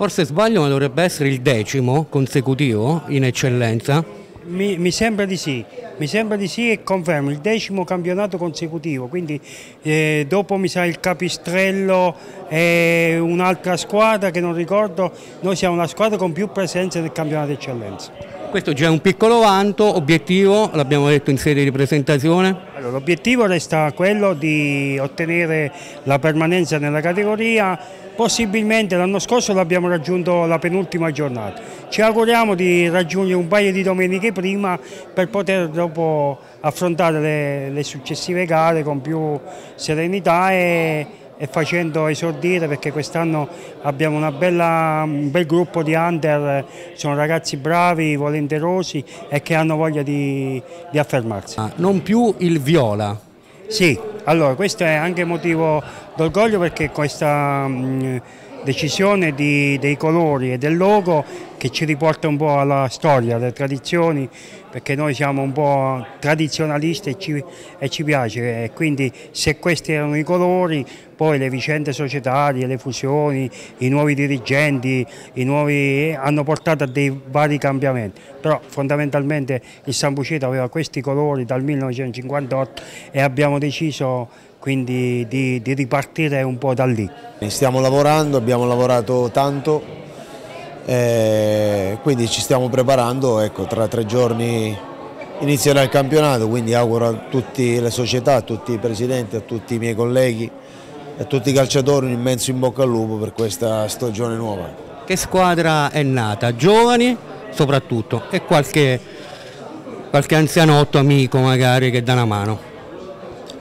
Forse sbaglio, ma dovrebbe essere il decimo consecutivo in eccellenza. Mi, mi, sembra di sì, mi sembra di sì e confermo il decimo campionato consecutivo, quindi eh, dopo mi sa il Capistrello e un'altra squadra che non ricordo, noi siamo la squadra con più presenze nel campionato eccellenza. Questo già è un piccolo vanto, obiettivo, l'abbiamo detto in sede di presentazione. L'obiettivo resta quello di ottenere la permanenza nella categoria, possibilmente l'anno scorso l'abbiamo raggiunto la penultima giornata. Ci auguriamo di raggiungere un paio di domeniche prima per poter dopo affrontare le, le successive gare con più serenità e e facendo esordire perché quest'anno abbiamo bella, un bel gruppo di under, sono ragazzi bravi, volenterosi e che hanno voglia di, di affermarsi. Ah, non più il viola? Sì, allora questo è anche motivo d'orgoglio perché questa mh, decisione di, dei colori e del logo che ci riporta un po' alla storia, alle tradizioni, perché noi siamo un po' tradizionalisti e ci, e ci piace e quindi se questi erano i colori, poi le vicende societarie, le fusioni, i nuovi dirigenti, i nuovi, hanno portato a dei vari cambiamenti, però fondamentalmente il San Buceto aveva questi colori dal 1958 e abbiamo deciso quindi di, di ripartire un po' da lì. Stiamo lavorando, abbiamo lavorato tanto, eh, quindi ci stiamo preparando, ecco, tra tre giorni inizierà il campionato, quindi auguro a tutte le società, a tutti i presidenti, a tutti i miei colleghi a tutti i calciatori un immenso in bocca al lupo per questa stagione nuova. Che squadra è nata? Giovani soprattutto e qualche, qualche anzianotto amico magari che dà una mano.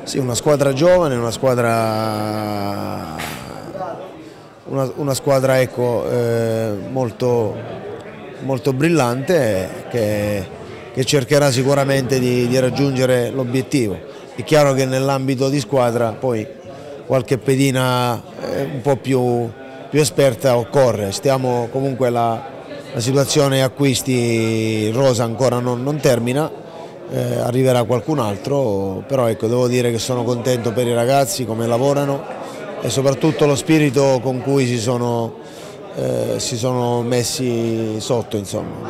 Sì, una squadra giovane, una squadra, una, una squadra ecco, eh, molto, molto, brillante che, che, cercherà sicuramente di, di raggiungere l'obiettivo. È chiaro che nell'ambito di squadra poi qualche pedina eh, un po' più, più, esperta occorre. Stiamo comunque la, la situazione acquisti rosa ancora non, non termina eh, arriverà qualcun altro, però ecco, devo dire che sono contento per i ragazzi, come lavorano e soprattutto lo spirito con cui si sono, eh, si sono messi sotto. Insomma.